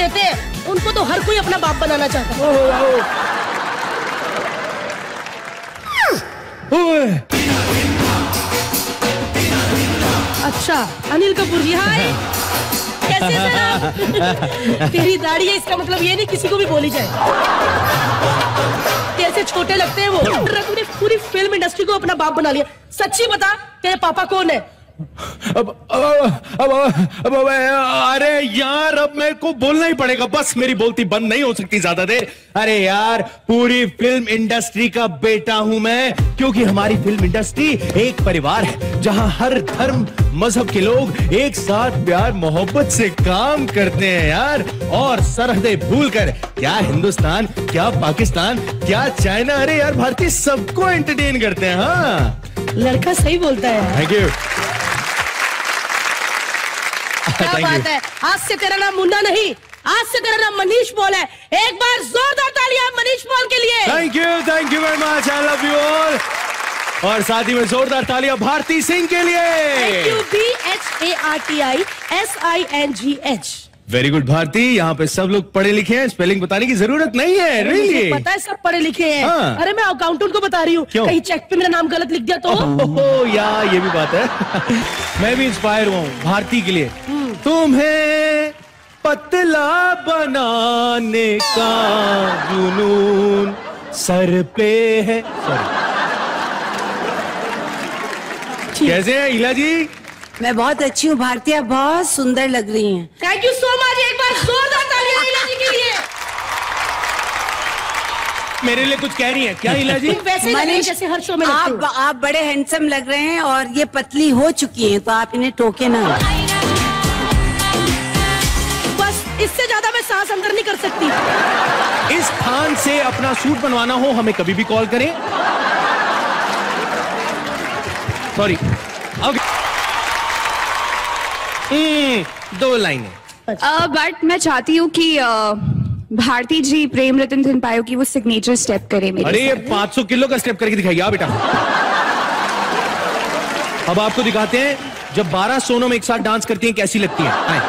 देते हैं। उनको तो हर कोई अपना बाप बनाना चाहता है। अच्छा अनिल कपूर जी हाय। कैसे सर आप? तेरी दाढ़ी है इसका मतलब ये नहीं किसी को भी बोली जाए। तेरे से छोटे लगते हैं वो। तूने पूरी फ़िल्म इंडस्ट्री को अपना बाप बना लिया। सच्ची बता तेरे पापा कौन है? अब अब अब अब अब अरे यार अब मेरे को बोलना ही पड़ेगा। बस मेरी बोलती बंद नहीं हो सकती ज़्यादा देर। अरे यार पूरी फ़िल्म इंडस्ट्री का बेटा हूँ मैं क्योंकि हमारी फ़िल्म इंडस्ट्री एक परिवार है जहाँ हर धर्म मज़हब के लोग एक साथ प्यार मोहब्बत से काम करते हैं यार। और सरहदें भूलकर क्या हिंदुस्तान क्या पाकिस्तान क्या चाइना अरे यार भारतीय सबको एंटरटेन करते हैं हाँ। लड़का सही बोलता है। थैंक यू क्या बात है? आज से तेरा नाम मुन्ना नहीं आज से तेरा नाम मनीष पॉल है। एक बार जोरदार तालियाँ मनीष पॉल के लिए। Thank you thank you very much I love you all और साथ ही में जोरदार तालियाँ भारती सिंह के थैंक यू लिए B H A R T I S I N G H very good Bharti यहाँ पे सब लोग पढ़े लिखे हैं। स्पेलिंग बताने की ज़रूरत नहीं है रियली पता है सब पढ़े लिखे हैं। हाँ। अरे मैं अकाउंटेंट को बता रही हूँ। क्यों? कहीं चेक पे मेरा नाम गलत लिख दिया तो? ओहो या ये भी बात है। मैं भी इंस्पायर हुआ हूँ भारती के लिए। तुम्हें पतला बनाने का जुनून सर पे है. कैसे हैं इला जी? मैं बहुत अच्छी हूँ भारती आप बहुत सुंदर लग रही हैं। थैंक यू सो मच एक बार जोरदार तालियाँ लीला जी के लिए। मेरे लिए कुछ कह रही है? क्या इला जी वैसे मनीष, जैसे हर शो में आप आप बड़े हैंडसम लग रहे हैं और ये पतली हो चुकी हैं तो आप इन्हें टोके ना। बस इससे ज़्यादा मैं सांस अंदर नहीं कर सकती। इस खान से अपना सूट बनवाना हो हमें कभी भी कॉल करें। सॉरी ओके हम्म, दो लाइनें। बट मैं चाहती हूँ कि अ, भारती जी प्रेम रतन धन पायो की वो सिग्नेचर स्टेप करे मेरे अरे ये साथ। 500 किलो का स्टेप करके दिखाइए बेटा। अब आपको दिखाते हैं जब बारह 12 में एक साथ डांस करती हैं कैसी लगती है?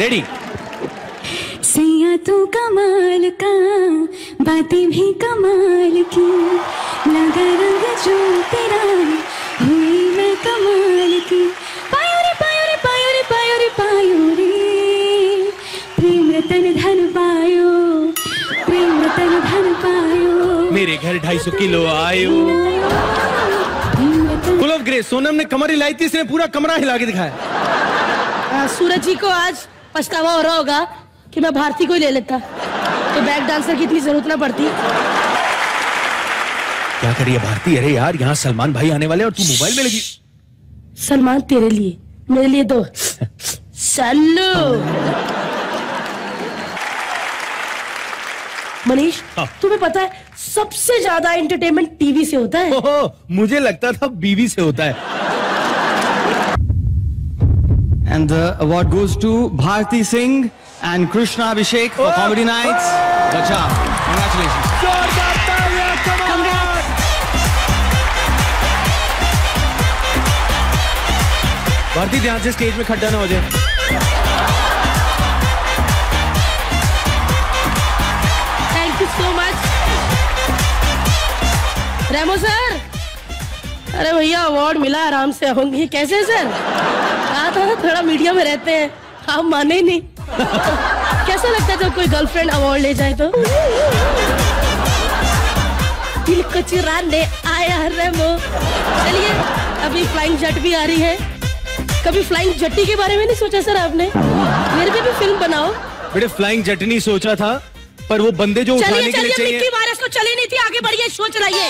रेडी सैया तू कमाल का बातें भी कमाल की लगा रंग जो तेरा हुई मैं कमाल मेरे घर 250 किलो आयो। ऑफ़ ग्रेस सोनम ने कमर हिलाई थी इसने पूरा कमरा हिला के दिखाया। सूरज जी को आज पछतावा हो रहा होगा कि मैं भारती को ही ले लेता। तो बैक डांसर की इतनी ज़रूरत ना पड़ती। क्या करिए भारती? अरे यार यहाँ सलमान भाई आने वाले और तू मोबाइल में लगी। सलमान तेरे लिए मेरे लिए तो सल्लू। मनीष हाँ। तुम्हें पता है सबसे ज़्यादा एंटरटेनमेंट टीवी से होता है। ओ, मुझे लगता था बीवी से होता है। And award goes to Bharti Singh and Krishna Abhishek comedy nights अच्छा भारती ध्यान से स्टेज में खड्डा ना हो जाए। So much Remo sir. अरे भैया अवार्ड मिला, आराम से होंगे। कैसे सर? कहा था थोड़ा मीडिया में रहते हैं। आप माने ही नहीं। कैसा लगता है जब कोई गर्लफ्रेंड अवार्ड ले जाए तो? दिल चुराने आया रेमो चलिए, अभी फ्लाइंग जट भी आ रही है। कभी फ्लाइंग जट्टी के बारे में नहीं सोचा सर आपने? मेरे पे भी फ़िल्म बनाओ। बेटे फ्लाइंग जट जटनी सोचा था। पर वो बंदे जो उठाने के लिए चाहिए वायरस तो चली नहीं थी आगे बढ़िए शो चलाइए।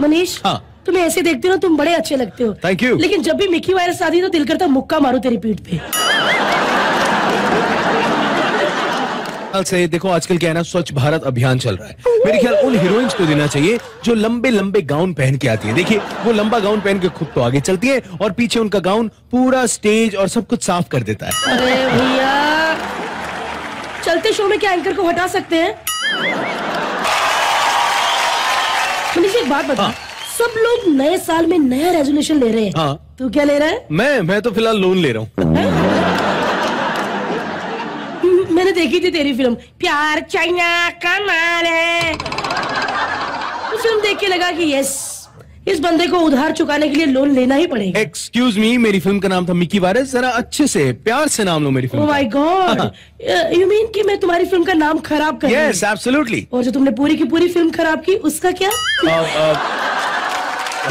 मनीष हाँ। तुम्हें ऐसे देखते हो तुम बड़े अच्छे लगते हो। Thank you. लेकिन जब भी मिक्की वायरस आती है तो दिल करता मुक्का मारो तेरी पीठ पे। से देखो आजकल क्या है ना स्वच्छ भारत अभियान चल रहा है। मेरे ख्याल उन हीरोइंस को देना चाहिए जो लंबे लंबे गाउन पहन के आती है। देखिए वो लंबा गाउन पहन के खुद तो आगे चलती है और पीछे उनका गाउन पूरा स्टेज और सब कुछ साफ़ कर देता है। अरे भैया। चलते शो में क्या एंकर को हटा सकते हैं? मनीष एक बात बता हाँ। सब लोग नए साल में नया रेजोल्यूशन ले रहे हैं। हाँ। तू क्या ले रहा है? मैं मैं तो फ़िलहाल लोन ले रहा हूँ। मैंने देखी थी तेरी फ़िल्म प्यार चाइना कमाल है। फ़िल्म देख के लगा कि यस इस बंदे को उधार चुकाने के लिए लोन लेना ही पड़ेगा। एक्सक्यूज मी मेरी फ़िल्म का नाम था मिकी वायरस जरा अच्छे से प्यार से नाम लो मेरी film my god you mean कि मैं तुम्हारी फ़िल्म का नाम खराब कर यस एब्सोल्युटली और जो तुमने पूरी की पूरी फ़िल्म खराब की उसका क्या?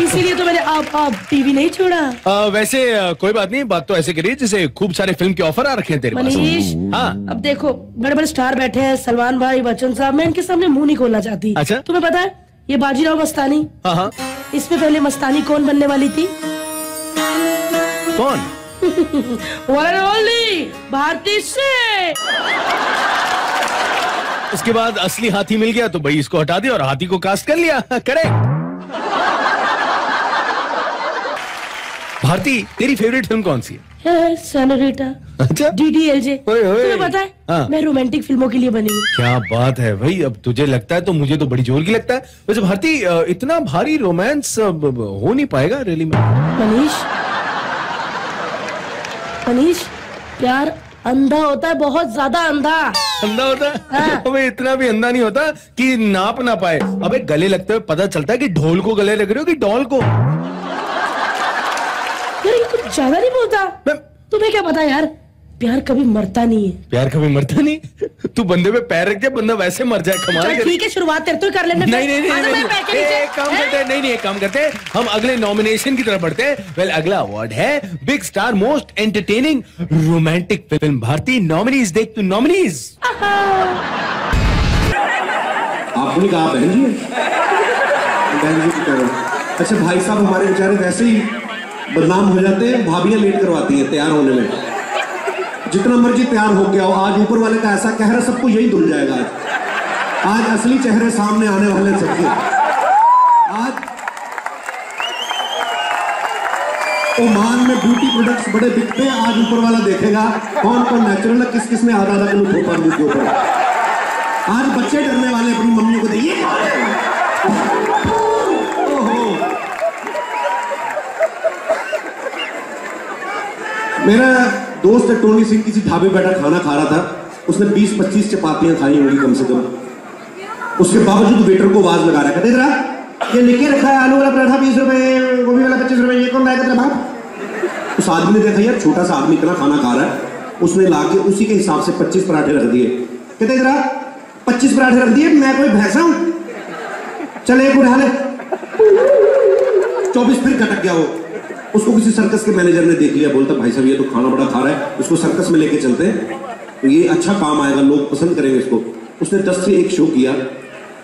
इसीलिए तो मैंने आप आप टीवी नहीं छोड़ा। आ, वैसे अ, कोई बात नहीं बात तो ऐसे करिए जैसे खूब सारे फ़िल्म के ऑफ़र आ रखे हैं तेरे पास। मनीष हाँ। अब देखो बड़े बड़े स्टार बैठे हैं सलमान भाई बच्चन साहब मैं इनके सामने मुँह नहीं खोलना चाहती। अच्छा। तुम्हें पता है ये बाजीराव मस्तानी। हाँ हाँ। इसमें पहले मस्तानी कौन बनने वाली थी? कौन? and only भारती से। उसके बाद असली हाथी मिल गया तो भाई इसको हटा दिया और हाथी को कास्ट कर लिया। करेक्ट भारती तेरी फेवरेट फ़िल्म कौन सी है है सोनोरिटा। अच्छा? डीडीएलजे ओए, ओए। तुम्हें पता है हाँ। मैं रोमांटिक फ़िल्मों के लिए बनी हूँ। क्या बात है भाई अब तुझे लगता है तो मुझे तो बड़ी ज़ोर की लगता है। वैसे भारती इतना भारी रोमांस हो नहीं पाएगा रैली में। मनीष मनीष प्यार अंधा होता है बहुत ज़्यादा अंधा। अंधा होता है? हाँ। अबे इतना भी अंधा नहीं होता कि नाप ना पाए। अबे गले लगते हुए पता चलता है कि ढोल को गले लग रहे हो कि डॉल को। यार ये कुछ ज़्यादा नहीं बोलता। तुम्हें क्या पता यार? प्यार कभी मरता नहीं है। प्यार कभी मरता नहीं? तू बंदे पे पैर रख दे बंदा वैसे मर जाए कमाल ठीक है शुरुआत तेरे तो कर लेने नहीं नहीं नहीं, नहीं, नहीं, नहीं ए, एक काम करते हैं। नहीं नहीं एक काम करते हैं। हम अगले नॉमिनेशन की तरफ़ बढ़ते हैं। वेल अगला अवार्ड है big star most entertaining romantic film भारतीय नॉमिनीज देख तू नॉमिनीज आपने कहा बहन जी? बहन जी अच्छा भाई साहब हमारे बेचारे वैसे ही बदनाम हो जाते हैं भाभियाँ लेट करवाती हैं तैयार होने में। जितना मर्ज़ी तैयार हो गया हो आज ऊपर वाले का ऐसा कहर है सबको यही धुल जाएगा आज। आज असली चेहरे सामने आने वाले सबके। आज ओमान में ब्यूटी प्रोडक्ट्स बड़े बिकते हैं, आज ऊपर वाला देखेगा, कौन कौन नेचुरल है किस किस ने आधा आधा किलो थोपा मुँह के ऊपर। आज बच्चे डरने वाले अपनी मम्मियों को देखिए मेरा दोस्त टोनी सिंह किसी ढाबे बैठा खाना खा रहा था उसने 20-25 चपातियाँ खाई होंगी कम से कम। उसके बावजूद वेटर को आवाज़ लगा रहा कहते "इधर ये लिखे रखा है आलू वाला पराठा बीस रुपए गोभी वाला पच्चीस रुपए ये कौन लाएगा तेरा बाप? उस आदमी ने देखा यार छोटा सा आदमी इतना खाना खा रहा है उसने ला के उसी के हिसाब से 25 पराठे रख दिए। कहते आ, 25 पराठे रख दिए मैं कोई भैंसा हूँ। चले उठा ले। चौबीस फिर कटक गया वो। उसको किसी सर्कस के मैनेजर ने देख लिया, बोलता, भाई साहब, ये तो खाना बड़ा खा रहा है उसको सर्कस में लेके चलते हैं। तो ये अच्छा काम आएगा, लोग पसंद करेंगे इसको। उसने दस से एक शो किया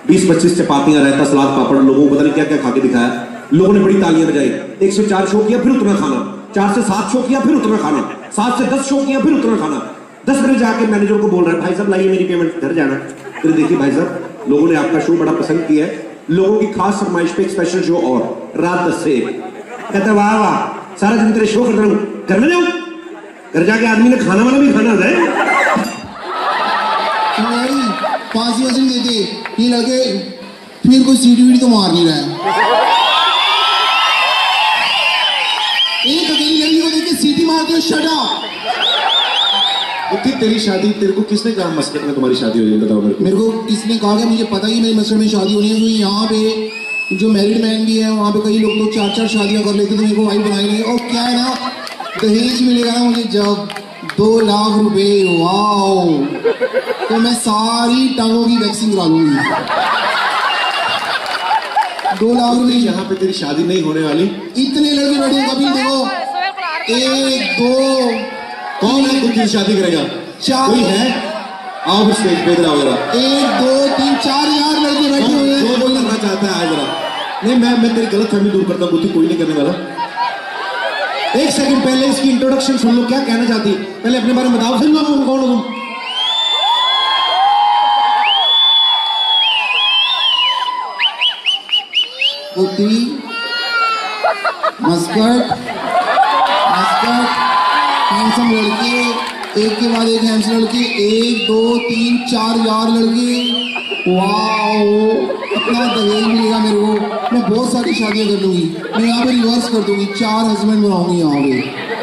बीस पच्चीस चपातियाँ रहता, सलाद, पापड़, लोगों को पता नहीं क्या क्या खा के दिखाया। लोगों ने बड़ी तालियाँ बजाई। एक से चार शो किया, फिर उतना खाना। चार से सात शो किया, फिर उतना खाना। सात से दस शो किया, फिर उतना खाना। दस बजे जाके मैनेजर को बोल रहा है, भाई साहब, लाइए मेरी पेमेंट घर जाना। फिर देखिए, भाई साहब, लोगों ने आपका शो बड़ा पसंद किया है। लोगों की खास फरमाइश पे स्पेशल शो और, रात दस से एक। कहते वाह वाह सारा दिन तेरे शो कर रहा। हूँ करने जाऊँ? घर जाके आदमी ने खाना वाला भी खाना होता है। भाई पाँच वज़न देते। ये लगे फिर कोई सीढ़ी वीडी तो मार नहीं रहा है। एक अकेली लड़की को देख के सीटी मारते हो शट तेरी शादी तेरे को किसने कहा मस्कट में तुम्हारी शादी हो जाए बताओ मेरे को। मेरे को किसने कहा कि मुझे पता ही मेरी मस्जिद में शादी होनी है तो यहाँ पे जो मैरिड मैन भी है वहाँ पे कई लोग तो चार चार शादियाँ कर लेते थे मेरे को वाइफ बनाई नहीं और क्या है ना दहेज मिलेगा ना मुझे जब दो लाख रुपए। वाओ तो मैं सारी टांगों की वैक्सीन करा लूँगी दो लाख रुपए। यहाँ पे तेरी शादी नहीं होने वाली। इतने लड़के बैठे कभी देखो। एक दो। कौन है तुझे शादी करेगा? चार। कोई है? फिर स्टेज पे एक दो तीन चार यार लड़के बैठे नहीं, मैं मैं तेरी गलत फहमी दूर करता हूँ कोई नहीं करने वाला। एक सेकंड पहले इसकी इंट्रोडक्शन सुन लो, क्या कहना चाहती? पहले अपने बारे में बताओ, फिर तुम कौन हो तुम? पुत्री मस्कट मस्कट हैंडसम लड़के, एक के बाद एक हैंडसम लड़के, एक, दो, तीन, चार, यार लड़के। वाओ, कितना दहेज मिलेगा मेरे को। मैं बहुत सारी शादियाँ कर लूँगी। मैं यहाँ पे रिवर्स कर दूँगी। चार हस्बैंड में आऊँगी यहाँ पे।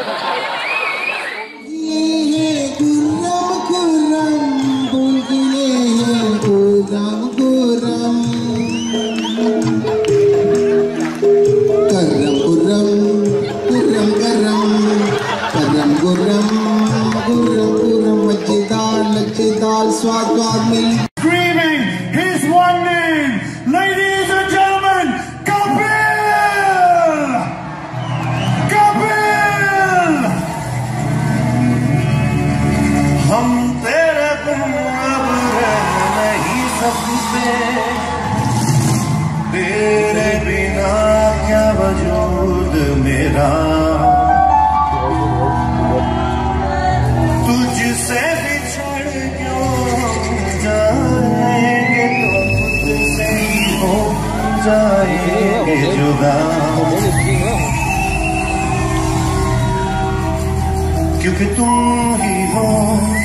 जाएँगे जुदा क्योंकि तुम ही हो क्योंकि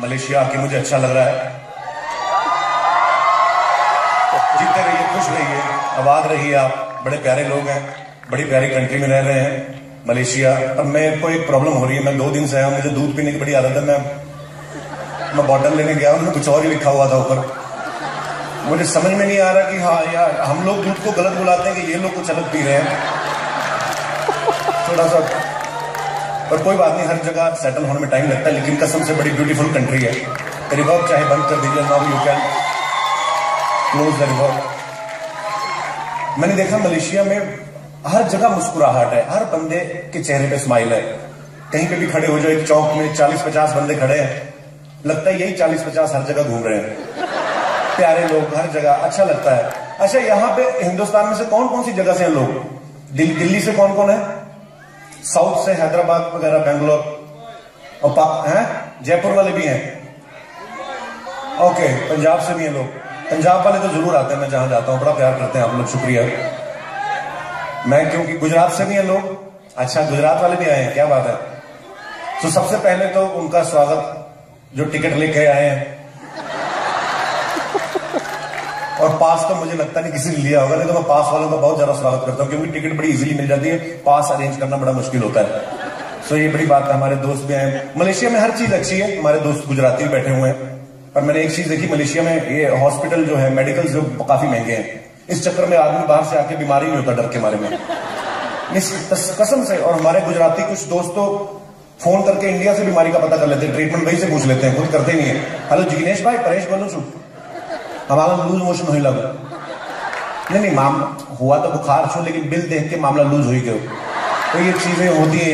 मलेशिया आके मुझे अच्छा लग रहा है। जीते रहिए, खुश रहिए, आबाद रहिए आप। बड़े प्यारे लोग हैं, बड़ी प्यारी कंट्री में रह रहे हैं, मलेशिया। अब मेरे को एक प्रॉब्लम हो रही है, मैं दो दिन से आया मुझे दूध पीने की बड़ी आदत है, मैं मैं बॉटल लेने गया उन्होंने कुछ और ही लिखा हुआ था ऊपर। मुझे समझ में नहीं आ रहा कि हाँ यार, हम लोग दूध को गलत बुलाते हैं कि ये लोग कुछ अलग पी रहे हैं। थोड़ा सा पर कोई बात नहीं हर जगह सेटल होने में टाइम लगता है लेकिन कसम से बड़ी ब्यूटीफुल कंट्री है। रिवर्ब चाहे बंद कर दीजिए now you can close the reverb मैंने देखा मलेशिया में हर जगह मुस्कुराहट है हर बंदे के चेहरे पे स्माइल है। कहीं पे भी खड़े हो जाओ एक चौक में 40-50 बंदे खड़े हैं। लगता है यही 40-50 हर जगह घूम रहे हैं। प्यारे लोग हर जगह अच्छा लगता है। अच्छा यहाँ पे हिंदुस्तान में से कौन कौन सी जगह से हैं लोग? दिल, दिल्ली से कौन कौन है? साउथ से हैदराबाद वगैरह, बेंगलोर और हैं? जयपुर वाले भी हैं। ओके पंजाब से भी हैं लोग। पंजाब वाले तो ज़रूर आते हैं, मैं जहाँ जाता हूँ, बड़ा प्यार करते हैं आप लोग, शुक्रिया। मैं क्योंकि गुजरात से भी हैं लोग। अच्छा गुजरात वाले भी आए हैं, क्या बात है। तो सबसे पहले तो उनका स्वागत, जो टिकट लेके आए हैं और पास तो मुझे लगता नहीं किसी ने लिया होगा, नहीं तो मैं पास वालों का बहुत ज़्यादा स्वागत करता हूँ, क्योंकि टिकट बड़ी इजीली मिल जाती है। पास अरेंज करना बड़ा मुश्किल होता है। सो ये बड़ी बात है, हमारे दोस्त भी आए मलेशिया में हर चीज़ अच्छी है, हमारे दोस्त गुजराती बैठे हुए हैं। पर मैंने एक चीज़ देखी, मलेशिया में ये हॉस्पिटल जो है मेडिकल जो काफ़ी महँगे हैं। इस चक्कर में आदमी बाहर से आके बीमारी नहीं होता डर के मारे में। कसम से, और हमारे गुजराती कुछ दोस्तों फ़ोन करके इंडिया से बीमारी का पता कर लेते हैं, ट्रीटमेंट वही से पूछ लेते हैं, खुद करते नहीं है। हेलो, जिग्नेश भाई, परेश छू हमारा लूज मोशन होने लगा। नहीं नहीं, माम, हुआ तो बुखार छू, लेकिन बिल देख के मामला लूज हो ही गया। तो ये चीज़ें होती हैं।